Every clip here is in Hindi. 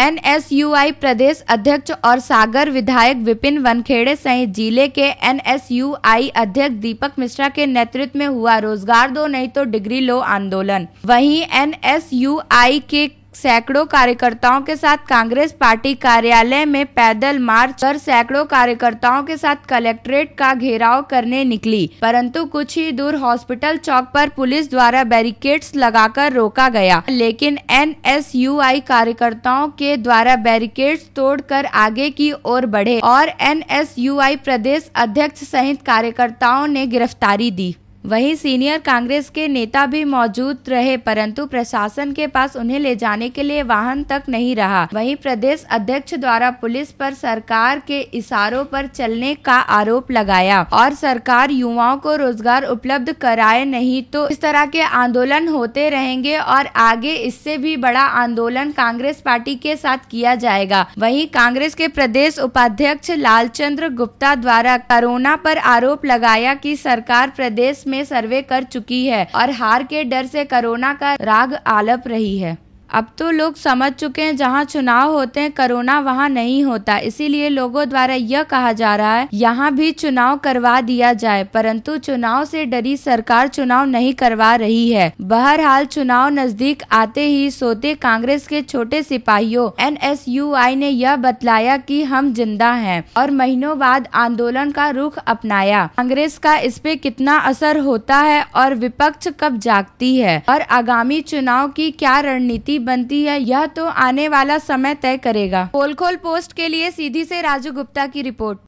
एनएसयूआई प्रदेश अध्यक्ष और सागर विधायक विपिन वनखेड़े सहित ज़िले के एनएसयूआई अध्यक्ष दीपक मिश्रा के नेतृत्व में हुआ रोज़गार दो, नहीं तो डिग्री लो आंदोलन। वहीं एनएसयूआई के सैकड़ों कार्यकर्ताओं के साथ कांग्रेस पार्टी कार्यालय में पैदल मार्च कर सैकड़ों कार्यकर्ताओं के साथ कलेक्ट्रेट का घेराव करने निकली। परंतु कुछ ही दूर हॉस्पिटल चौक पर पुलिस द्वारा बैरिकेड्स लगाकर रोका गया। लेकिन एनएसयूआई कार्यकर्ताओं के द्वारा बैरिकेड्स तोड़कर आगे की ओर बढ़े और एनएसयूआई प्रदेश अध्यक्ष सहित कार्यकर्ताओं ने गिरफ्तारी दी। वहीं सीनियर कांग्रेस के नेता भी मौजूद रहे, परंतु प्रशासन के पास उन्हें ले जाने के लिए वाहन तक नहीं रहा। वहीं प्रदेश अध्यक्ष द्वारा पुलिस पर सरकार के इशारों पर चलने का आरोप लगाया और सरकार युवाओं को रोज़गार उपलब्ध कराए नहीं तो इस तरह के आंदोलन होते रहेंगे और आगे इससे भी बड़ा आंदोलन कांग्रेस पार्टी के साथ किया जाएगा। वहीं कांग्रेस के प्रदेश उपाध्यक्ष लालचंद्र गुप्ता द्वारा कोरोना पर आरोप लगाया कि सरकार प्रदेश में सर्वे कर चुकी है और हार के डर से कोरोना का राग आलप रही है। अब तो लोग समझ चुके हैं, जहाँ चुनाव होते हैं, कोरोना वहाँ नहीं होता। इसीलिए लोगों द्वारा यह कहा जा रहा है, यहाँ भी चुनाव करवा दिया जाए, परंतु चुनाव से डरी सरकार चुनाव नहीं करवा रही है। बहरहाल चुनाव नज़दीक आते ही सोते कांग्रेस के छोटे सिपाहियों, एनएसयूआई ने यह बतलाया कि हम ज़िंदा हैं और महीनों बाद आंदोलन का रुख अपनाया। कांग्रेस का इस पे कितना असर होता है और विपक्ष कब जागती है और आगामी चुनाव की क्या रणनीति बनती है, यह तो आने वाला समय तय करेगा। खोल खोल पोस्ट के लिए सीधी से राजू गुप्ता की रिपोर्ट।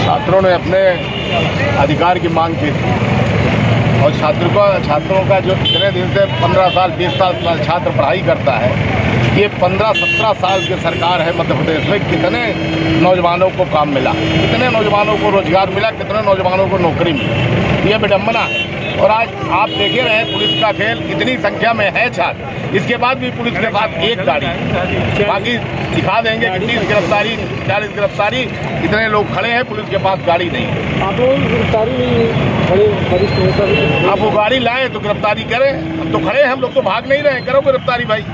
छात्रों ने अपने अधिकार की मांग की थी। और छात्रों का छात्रों का जो इतने दिन से 15 साल 20 साल छात्र पढ़ाई करता है, ये 15-17 साल की सरकार है मध्य प्रदेश में, कितने नौजवानों को काम मिला? कितने नौजवानों को रोज़गार मिला? कितने नौजवानों को नौकरी मिली? ये विडम्बना है। और आज आप देखे रहे पुलिस का खेल, इतनी संख्या में है छात्र। इसके बाद भी पुलिस के पास एक गाड़ी बाकी दिखा देंगे कि तीस गिरफ्तारी, चालीस गिरफ्तारी इतने लोग खड़े हैं, पुलिस के पास गाड़ी नहीं है। आप वो गाड़ी लाए तो गिरफ्तारी करें। हम तो खड़े हैं, हम लोग तो भाग नहीं रहे करो गिरफ्तारी भाई।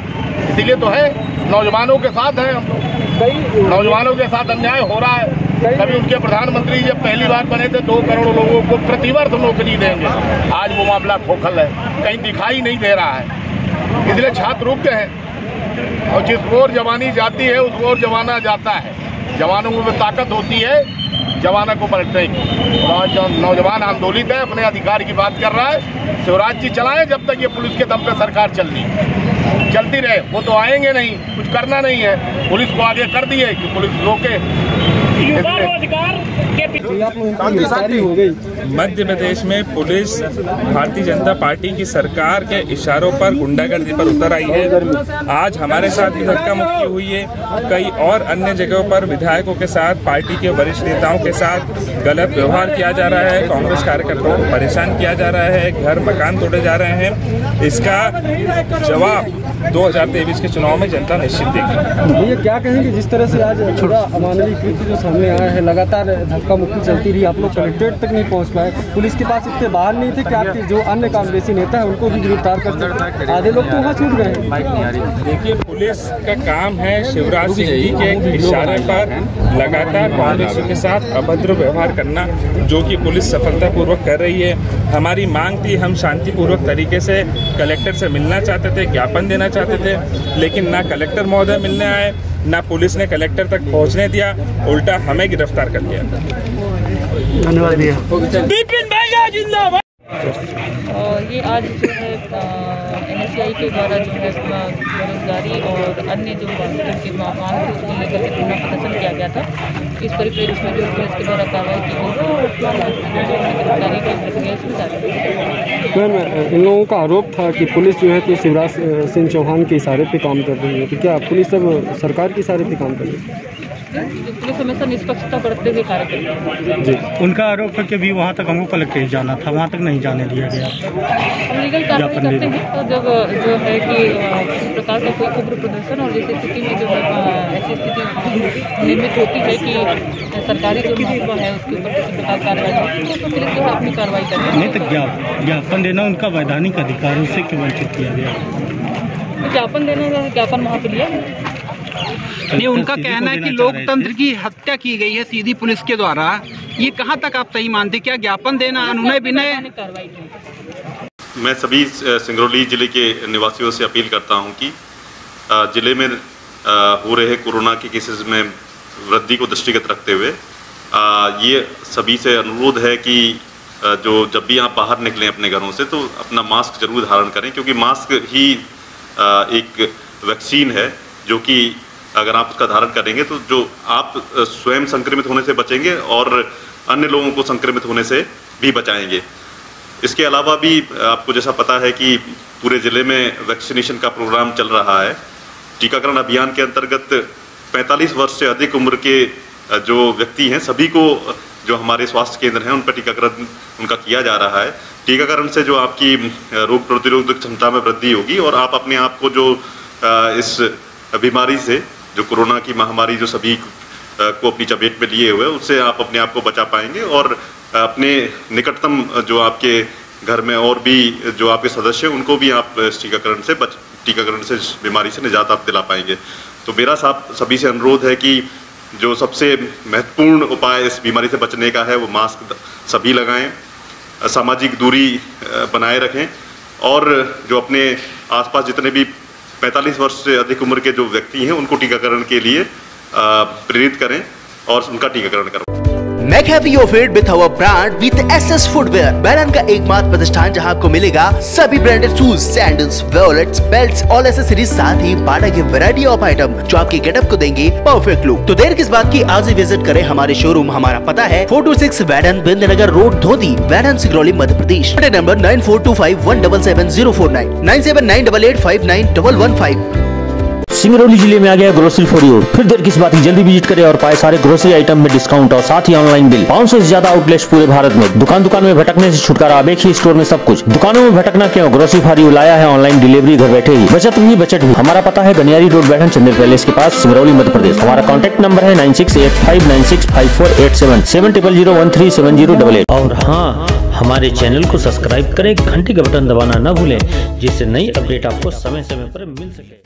इसीलिए तो है, नौजवानों के साथ है हम लोग। नौजवानों के साथ अन्याय हो रहा है। कभी उनके प्रधानमंत्री जब पहली बार बने थे, दो करोड़ लोगों को प्रतिवर्ष नौकरी देंगे। आज वो मामला खोखल है, कहीं दिखाई नहीं दे रहा है। इसलिए छात्र रुक गए हैं। और जिस ओर जवानी जाती है, उस ओर जमाना जाता है। जवानों में ताकत होती है जवाना को पलटने की। नौजवान आंदोलित है, अपने अधिकार की बात कर रहा है। शिवराज जी चलाएँ जब तक ये पुलिस के दम पे सरकार चल रही है चलती रहे। वो तो आएँगे नहीं, कुछ करना नहीं है। पुलिस को आगे कर दिए कि पुलिस रोके। मध्य प्रदेश में पुलिस, भारतीय जनता पार्टी की सरकार के इशारों पर गुंडागर्दी पर उतर आई है। आज हमारे साथ भी धक्का मुक्की हुई है। कई और अन्य जगहों पर विधायकों के साथ, पार्टी के वरिष्ठ नेताओं के साथ गलत व्यवहार किया जा रहा है। कांग्रेस कार्यकर्ताओं को परेशान किया जा रहा है। घर, मकान तोड़े जा रहे हैं। इसका जवाब 2023 के चुनाव में जनता निश्चित देगी भैया क्या कहेंगे जिस तरह से आज पूरा अमानवीय कृत्य जो सामने आया है लगातार धक्का मुक्की चलती रही आप लोग कलेक्ट्रेट तक नहीं पहुँच पाए पुलिस के पास इतने बाहर नहीं थे कि आपके जो अन्य कांग्रेसी नेता है उनको भी गिरफ़्तार कर आधे लोग तो वहाँ छूट गए? देखिए पुलिस का काम है शिवराज सिंह जी के इशारे पर लगातार कांग्रेसियों के साथ अभद्र व्यवहार करना जो कि पुलिस सफलतापूर्वक कर रही है। हमारी मांग थी हम शांतिपूर्वक तरीके से कलेक्टर से मिलना चाहते थे ज्ञापन देना चाहते थे लेकिन ना कलेक्टर महोदय मिलने आए ना पुलिस ने कलेक्टर तक पहुँचने दिया उल्टा हमें गिरफ़्तार कर लिया। धन्यवाद भैया। जिंदाबाद। ये आज जो है एन के द्वारा जो बेरोजगारी और अन्य जो हॉस्पिटल के मा- मांग थी उसको लेकर के धरना प्रदर्शन किया गया था। इस परिप्रेक्ष्य में जो पुलिस के द्वारा कार्रवाई की गिरफ्तारी की प्रक्रिया इसमें जारी मैम, इन लोगों का आरोप था कि पुलिस जो है कि शिवराज सिंह चौहान के इशारे पे काम कर रही है। तो क्या पुलिस अब सरकार के इशारे पे काम कर रही है? जो पुलिस हमेशा निष्पक्षता बरतते हुए कार्य करती जी। उनका आरोप है कि अभी वहाँ तक हमको कलेक्ट्रेट जाना था वहाँ तक नहीं जाने दिया गया। हम लीगल कार्रवाई करते हैं तो जब जो है कि प्रकार का कोई उग्र प्रदर्शन और जैसी स्थिति में जो है ऐसी स्थिति निर्मित होती है कि सरकारी जो महकमा है उसके ऊपर किसी प्रकार कार्रवाई होती है तो पुलिस जो है अपनी कार्रवाई करती है। नहीं तो ज्ञाप ज्ञापन देना उनका वैधानिक अधिकार है उससे क्यों वंचित किया गया? ज्ञापन देने ज्ञापन वहाँ पे लिया नहीं उनका कहना है कि लोकतंत्र की हत्या की गई है सीधी पुलिस के द्वारा। ये कहाँ तक आप सही मानते क्या ज्ञापन देना अनुनय विनय मैं सभी सिंगरौली ज़िले के निवासियों से अपील करता हूँ कि ज़िले में हो रहे कोरोना के केसेस में वृद्धि को दृष्टिगत रखते हुए ये सभी से अनुरोध है कि जो जब भी आप बाहर निकलें अपने घरों से तो अपना मास्क ज़रूर धारण करें क्योंकि मास्क ही एक वैक्सीन है जो कि अगर आप उसका धारण करेंगे तो जो आप स्वयं संक्रमित होने से बचेंगे और अन्य लोगों को संक्रमित होने से भी बचाएँगे। इसके अलावा भी आपको जैसा पता है कि पूरे ज़िले में वैक्सीनेशन का प्रोग्राम चल रहा है। टीकाकरण अभियान के अंतर्गत 45 वर्ष से अधिक उम्र के जो व्यक्ति हैं, सभी को जो हमारे स्वास्थ्य केंद्र हैं, उन पर टीकाकरण उनका किया जा रहा है। टीकाकरण से जो आपकी रोग प्रतिरोधक क्षमता में वृद्धि होगी और आप अपने आप को जो इस बीमारी से जो कोरोना की महामारी जो सभी को अपनी चपेट में लिए हुए उससे आप अपने आप को बचा पाएँगे और अपने निकटतम जो आपके घर में और भी, जो आपके सदस्य हैं, उनको भी आप इस टीकाकरण से बच, टीकाकरण से इस बीमारी से निजात आप दिला पाएँगे। तो मेरा साथ सभी से अनुरोध है कि जो सबसे महत्वपूर्ण उपाय इस बीमारी से बचने का है, वो मास्क सभी लगाएँ सामाजिक दूरी बनाए रखें और जो अपने आसपास जितने भी 45 वर्ष से अधिक उम्र के जो व्यक्ति हैं, उनको टीकाकरण के लिए प्रेरित करें और उनका टीकाकरण करवाएँ Make happy your feet with our brand with SS Footwear. बैरन का एकमात्र प्रतिष्ठान जहाँ आपको मिलेगा सभी branded shoes sandals wallets belts और एसेसरीज साथ ही बाटा की वैरायटी ऑफ़ आइटम जो आपके गेटअप को देंगे परफेक्ट लुक तो देर किस बात की आज ही विज़िट करें हमारे शोरूम हमारा पता है four two six Waidhan Bindnagar road धोती Waidhan Singrauli Madhya Pradesh. Number nine four two five one double seven zero four nine nine seven nine double eight five nine double one five Singrauli ज़िले में आ गया ग्रोसरी फॉर यू फिर देर किस बात की? जल्दी विज़िट करें और पाए सारे ग्रोसरी आइटम में डिस्काउंट और साथ ही ऑनलाइन बिल 500 से ज़्यादा आउटलेट पूरे भारत में। दुकान दुकान में भटकने से छुटकारा। अब एक ही स्टोर में सब कुछ। दुकानों में भटकना क्यों? ग्रोसरी फॉर यू लाया है ऑनलाइन डिलीवरी घर बैठे ही। बचत भी बचत भी हमारा पता है गनियारी रोड बैठन चंद्र पैलेस के पास, सिंगरौली मध्य प्रदेश। हमारा कॉन्टैक्ट नंबर है nine six eight five nine six five four eight seven. Seven triple zero one three seven zero double और हाँ हमारे चैनल को सब्सक्राइब करें। घंटी का बटन दबाना न भूलें, जिससे नई अपडेट आपको समय समय पर मिल सके।